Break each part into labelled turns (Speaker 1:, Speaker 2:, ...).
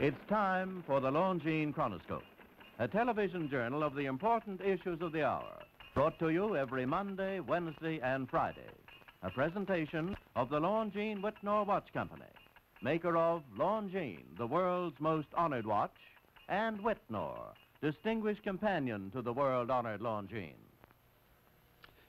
Speaker 1: It's time for the Longines Chronoscope, a television journal of the important issues of the hour, brought to you every Monday, Wednesday, and Friday. A presentation of the Longines Wittnauer Watch Company, maker of Longines, the world's most honored watch, and Wittnauer, distinguished companion to the world-honored Longines.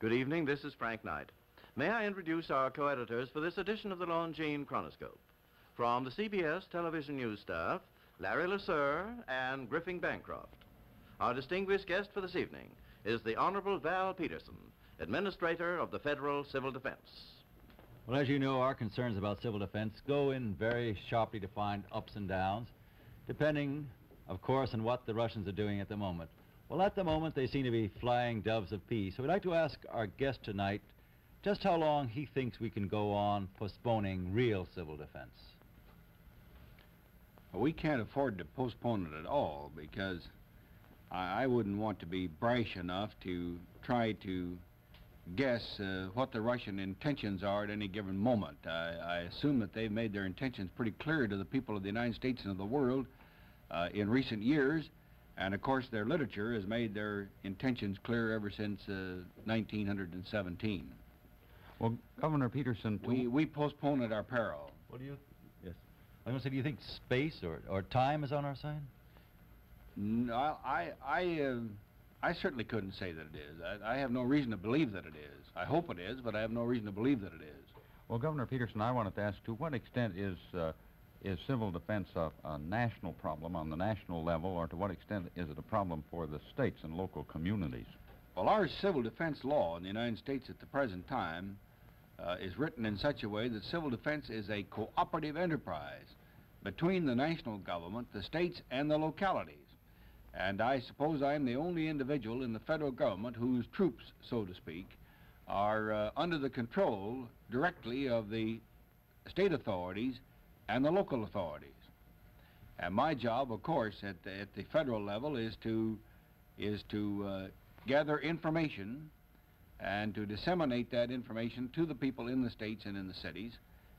Speaker 1: Good evening. This is Frank Knight. May I introduce our co-editors for this edition of the Longines Chronoscope? From the CBS television news staff, Larry LeSueur and Griffin Bancroft. Our distinguished guest for this evening is the Honorable Val Peterson, Administrator of the Federal Civil Defense.
Speaker 2: Well, as you know, our concerns about civil defense go in very sharply defined ups and downs, depending, of course, on what the Russians are doing at the moment. Well, at the moment, they seem to be flying doves of peace. So we'd like to ask our guest tonight just how long he thinks we can go on postponing real civil defense.
Speaker 3: Well, we can't afford to postpone it at all because I, I wouldn't want to be brash enough to try to guess uh, what the Russian intentions are at any given moment. I, I, assume that they've made their intentions pretty clear to the people of the United States and of the world uh, in recent years. And of course, their literature has made their intentions clear ever since uh, 1917.
Speaker 4: Well, Governor Peterson,
Speaker 3: we, we postpone at our peril.
Speaker 2: What do you? Yes. I was going to say, do you think space or, or time is on our side?
Speaker 3: No, I, I, uh, I certainly couldn't say that it is. I, I have no reason to believe that it is. I hope it is, but I have no reason to believe that it is.
Speaker 4: Well, Governor Peterson, I wanted to ask, to what extent is uh, is civil defense a, a, national problem on the national level, or to what extent is it a problem for the states and local communities?
Speaker 3: Well, our civil defense law in the United States at the present time uh, is written in such a way that civil defense is a cooperative enterprise between the national government, the states, and the localities. And I suppose I'm the only individual in the federal government whose troops, so to speak, are uh, under the control directly of the state authorities and the local authorities. And my job, of course, at the, at the federal level is to, is to uh, gather information and to disseminate that information to the people in the states and in the cities.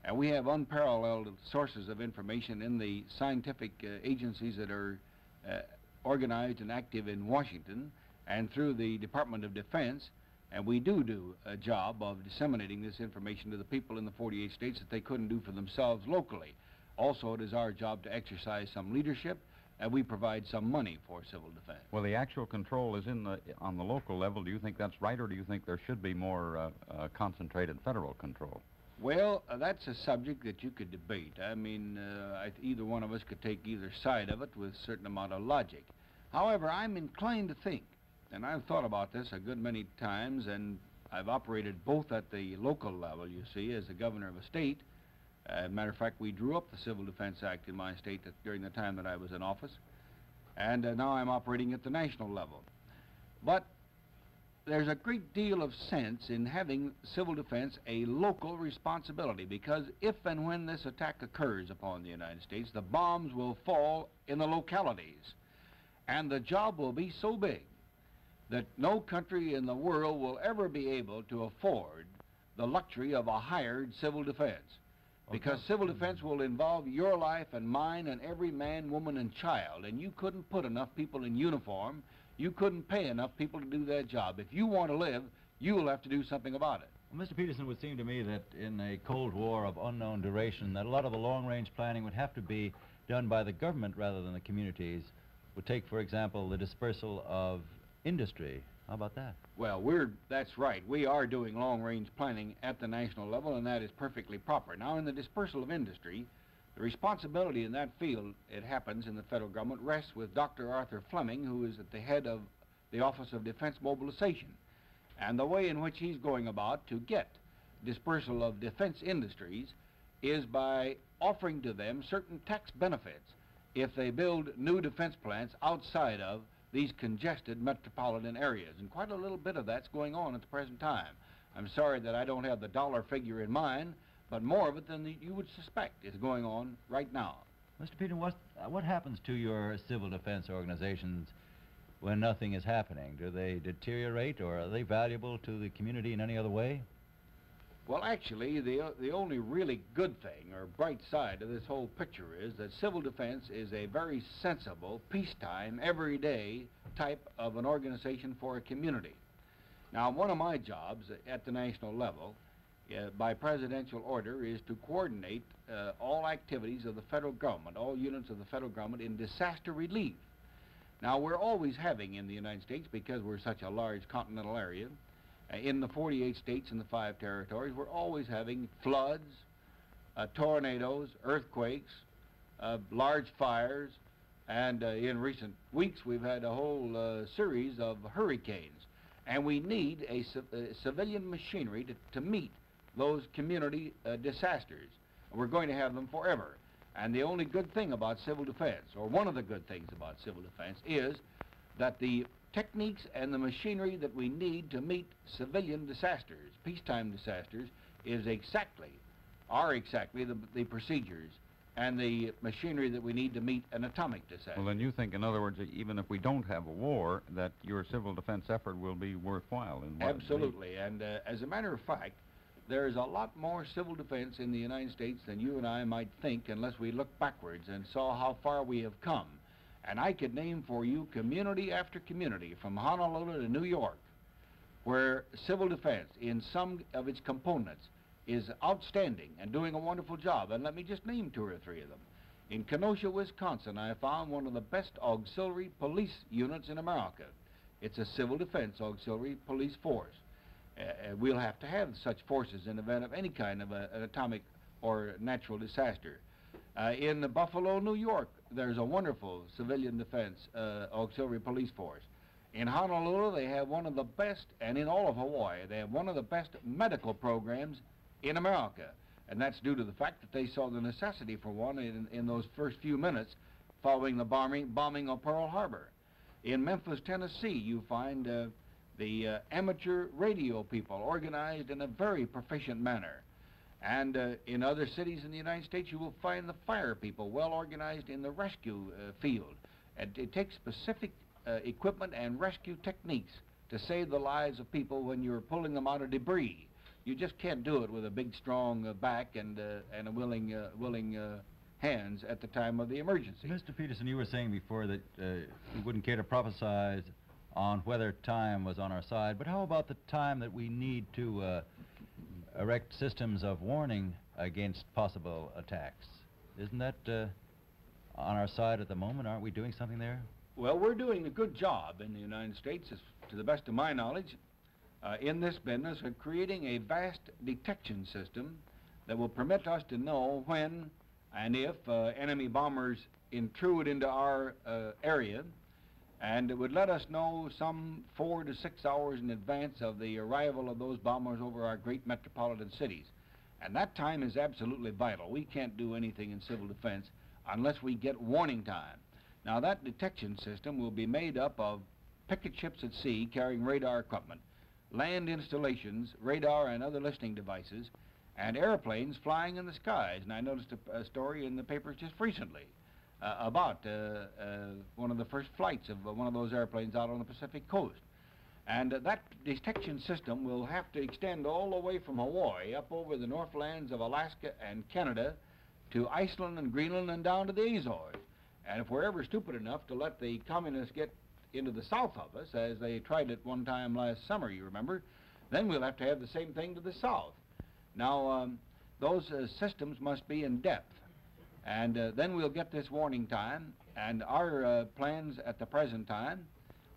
Speaker 3: And we have unparalleled sources of information in the scientific uh, agencies that are uh, organized and active in Washington and through the Department of Defense. And we do do a job of disseminating this information to the people in the 48 states that they couldn't do for themselves locally. Also, it is our job to exercise some leadership, and we provide some money for civil defense.
Speaker 4: Well, the actual control is in the on the local level. Do you think that's right, or do you think there should be more uh, uh, concentrated federal control?
Speaker 3: Well, uh, that's a subject that you could debate. I mean, uh, I, either one of us could take either side of it with a certain amount of logic. However, I'm inclined to think, and I've thought about this a good many times, and I've operated both at the local level, you see, as the governor of a state. As a matter of fact, we drew up the Civil Defense Act in my state that, during the time that I was in office, and uh, now I'm operating at the national level. But there's a great deal of sense in having civil defense a local responsibility because if and when this attack occurs upon the United States, the bombs will fall in the localities. And the job will be so big that no country in the world will ever be able to afford the luxury of a hired civil defense. Because okay. civil defense will involve your life and mine and every man, woman, and child. And you couldn't put enough people in uniform you couldn't pay enough people to do that job. If you want to live, you will have to do something about it.
Speaker 2: Well, Mr. Peterson, it would seem to me that in a Cold War of unknown duration, that a lot of the long-range planning would have to be done by the government rather than the communities. Would take, for example, the dispersal of industry. How about that?
Speaker 3: Well, we're that's right. We are doing long-range planning at the national level, and that is perfectly proper. Now, in the dispersal of industry, the responsibility in that field, it happens in the federal government, rests with Dr. Arthur Flemming, who is at the head of the Office of Defense Mobilization. And the way in which he's going about to get dispersal of defense industries is by offering to them certain tax benefits if they build new defense plants outside of these congested metropolitan areas. And quite a little bit of that's going on at the present time. I'm sorry that I don't have the dollar figure in mind, but more of it than you would suspect is going on right now.
Speaker 2: Mr. Peter, what, uh, what happens to your civil defense organizations when nothing is happening? Do they deteriorate or are they valuable to the community in any other way?
Speaker 3: Well, actually, the, the only really good thing or bright side of this whole picture is that civil defense is a very sensible, peacetime, everyday type of an organization for a community. Now, one of my jobs at the national level, uh, by presidential order, is to coordinate uh, all activities of the federal government, all units of the federal government in disaster relief. Now, we're always having in the United States, because we're such a large continental area, in the 48 states and the five territories, we're always having floods, uh, tornadoes, earthquakes, uh, large fires, and uh, in recent weeks we've had a whole uh, series of hurricanes. And we need a, civilian machinery to, to meet those community uh, disasters. We're going to have them forever. And the only good thing about civil defense, or one of the good things about civil defense, is that the techniques and the machinery that we need to meet civilian disasters, peacetime disasters, is exactly, are exactly the, the procedures and the machinery that we need to meet an atomic disaster.
Speaker 4: Well, then you think, in other words, even if we don't have a war, that your civil defense effort will be worthwhile in what it may-
Speaker 3: Absolutely. And uh, as a matter of fact, there is a lot more civil defense in the United States than you and I might think unless we look backwards and saw how far we have come. And I could name for you community after community, from Honolulu to New York, where civil defense, in some of its components, is outstanding and doing a wonderful job. And let me just name two or three of them. In Kenosha, Wisconsin, I found one of the best auxiliary police units in America. It's a civil defense auxiliary police force. Uh, uh, we'll have to have such forces in the event of any kind of a, an atomic or natural disaster. Uh, in Buffalo, New York, there's a wonderful civilian defense uh, auxiliary police force. In Honolulu, they have one of the best, and in all of Hawaii, they have one of the best medical programs in America. And that's due to the fact that they saw the necessity for one in, in those first few minutes following the bombing, bombing of Pearl Harbor. In Memphis, Tennessee, you find uh, the uh, amateur radio people organized in a very proficient manner. And uh, in other cities in the United States, you will find the fire people well organized in the rescue uh, field. And it takes specific uh, equipment and rescue techniques to save the lives of people when you're pulling them out of debris. You just can't do it with a big, strong uh, back and, uh, and a willing, uh, willing hands at the time of the emergency.
Speaker 2: Mr. Peterson, you were saying before that you wouldn't care to prophesize on whether time was on our side, but how about the time that we need to erect systems of warning against possible attacks? Isn't that uh, on our side at the moment? Aren't we doing something there?
Speaker 3: Well, we're doing a good job in the United States, to the best of my knowledge, uh, in this business of creating a vast detection system that will permit us to know when and if uh, enemy bombers intrude into our uh, area, and it would let us know some four to six hours in advance of the arrival of those bombers over our great metropolitan cities. And that time is absolutely vital. We can't do anything in civil defense unless we get warning time. Now, that detection system will be made up of picket ships at sea carrying radar equipment, land installations, radar and other listening devices, and airplanes flying in the skies. And I noticed a, a story in the papers just recently about uh, uh, one of the first flights of uh, one of those airplanes out on the Pacific coast. And uh, that detection system will have to extend all the way from Hawaii up over the northlands of Alaska and Canada to Iceland and Greenland and down to the Azores. And if we're ever stupid enough to let the communists get into the south of us, as they tried it one time last summer, you remember, then we'll have to have the same thing to the south. Now, um, those uh, systems must be in depth. And uh, then we'll get this warning time, and our uh, plans at the present time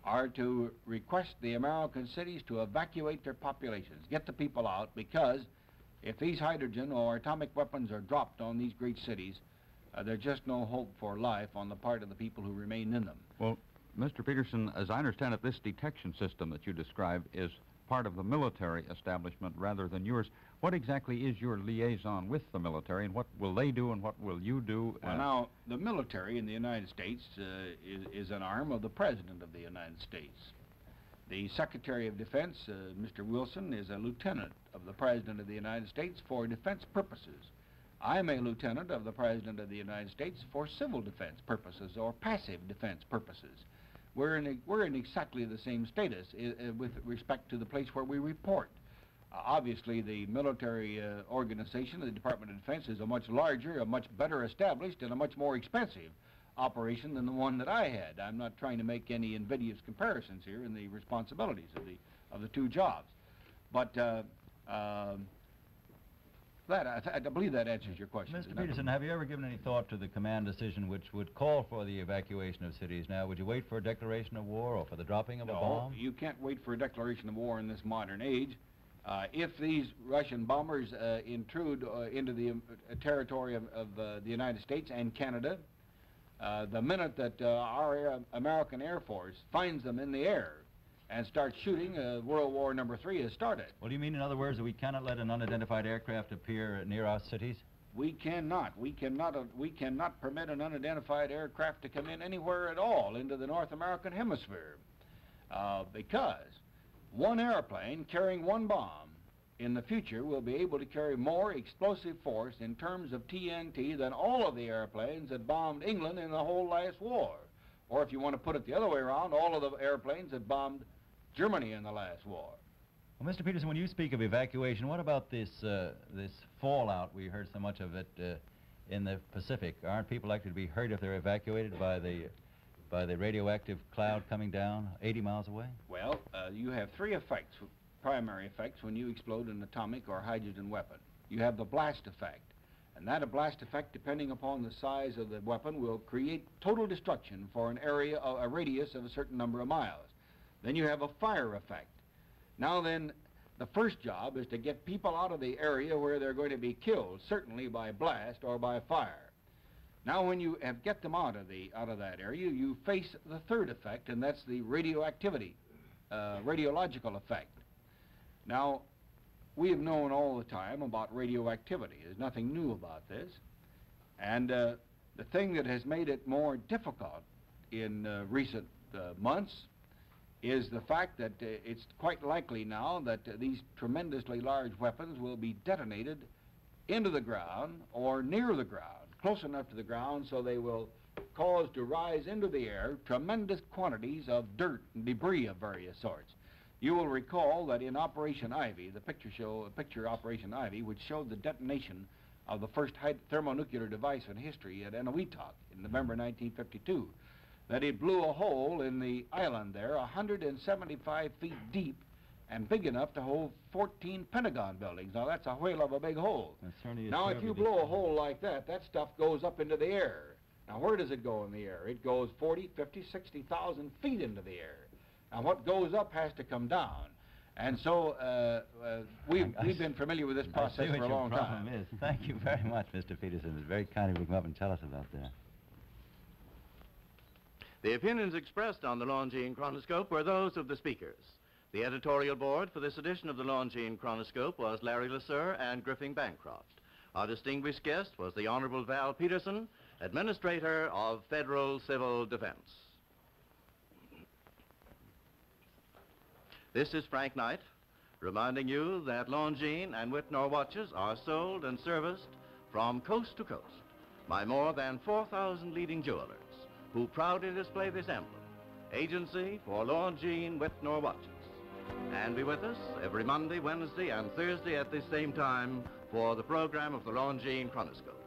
Speaker 3: are to request the American cities to evacuate their populations, get the people out, because if these hydrogen or atomic weapons are dropped on these great cities, uh, there's just no hope for life on the part of the people who remain in them.
Speaker 4: Well, Mr. Peterson, as I understand it, this detection system that you describe is part of the military establishment rather than yours. What exactly is your liaison with the military, and what will they do, and what will you do?
Speaker 3: Well, now, the military in the United States uh, is, is an arm of the President of the United States. The Secretary of Defense, uh, Mr. Wilson, is a lieutenant of the President of the United States for defense purposes. I'm a lieutenant of the President of the United States for civil defense purposes or passive defense purposes. We're in, a, we're in exactly the same status i- uh, with respect to the place where we report. Uh, obviously, the military uh, organization, the Department of Defense, is a much larger, a much better established, and a much more expensive operation than the one that I had. I'm not trying to make any invidious comparisons here in the responsibilities of the of the two jobs, but uh, um, that I, th- I believe that answers your question.
Speaker 2: Mr. Peterson, have you ever given any thought to the command decision which would call for the evacuation of cities? Now, would you wait for a declaration of war or for the dropping of a bomb?
Speaker 3: you can't wait for a declaration of war in this modern age. Uh, if these Russian bombers uh, intrude uh, into the territory of, of uh, the United States and Canada, uh, the minute that uh, our air, American Air Force finds them in the air and starts shooting, uh, World War Number Three has started.
Speaker 2: Well, do you mean, in other words, that we cannot let an unidentified aircraft appear near our cities?
Speaker 3: We cannot. We cannot. Uh, we cannot permit an unidentified aircraft to come in anywhere at all into the North American hemisphere, uh, because one airplane carrying one bomb in the future will be able to carry more explosive force in terms of TNT than all of the airplanes that bombed England in the whole last war. Or if you want to put it the other way around, all of the airplanes that bombed Germany in the last war.
Speaker 2: Well, Mr. Peterson, when you speak of evacuation, what about this uh, this fallout? We heard so much of it uh, in the Pacific. Aren't people likely to be hurt if they're evacuated by the by the radioactive cloud coming down 80 miles away?
Speaker 3: Well, uh, you have three effects, primary effects, when you explode an atomic or hydrogen weapon. You have the blast effect, and that a blast effect, depending upon the size of the weapon, will create total destruction for an area, a radius of a certain number of miles. Then you have a fire effect. Now then, the first job is to get people out of the area where they're going to be killed, certainly by blast or by fire. Now, when you have get them out of the out of that area, you face the third effect, and that's the radioactivity, uh, radiological effect. Now, we have known all the time about radioactivity. There's nothing new about this, and uh, the thing that has made it more difficult in uh, recent uh, months is the fact that uh, it's quite likely now that uh, these tremendously large weapons will be detonated into the ground or near the ground, close enough to the ground so they will cause to rise into the air tremendous quantities of dirt and debris of various sorts. You will recall that in Operation Ivy, the picture show, picture Operation Ivy, which showed the detonation of the first thermonuclear device in history at Eniwetok in November 1952, that it blew a hole in the island there 175 feet deep and big enough to hold 14 Pentagon buildings. Now that's a whale of a big hole.
Speaker 2: Certainly
Speaker 3: Now, if you blow a hole like that, that stuff goes up into the air. Now, where does it go in the air? It goes 40, 50, 60,000 feet into the air. Now, what goes up has to come down. And so uh, uh, we've,
Speaker 2: I- I
Speaker 3: we've been familiar with this
Speaker 2: I see
Speaker 3: process
Speaker 2: what
Speaker 3: for a
Speaker 2: your
Speaker 3: long
Speaker 2: problem
Speaker 3: time.
Speaker 2: is. Thank you very much, Mr. Peterson. It's very kind of you to come up and tell us about that.
Speaker 1: The opinions expressed on the Longines Chronoscope were those of the speakers. The editorial board for this edition of the Longines Chronoscope was Larry LeSueur and Griffin Bancroft. Our distinguished guest was the Honorable Val Peterson, Administrator of Federal Civil Defense. This is Frank Knight, reminding you that Longines and Wittnauer watches are sold and serviced from coast to coast by more than 4,000 leading jewelers who proudly display this emblem, Agency for Longines Wittnauer Watches. And be with us every Monday, Wednesday, and Thursday at this same time for the program of the Longines Chronoscope.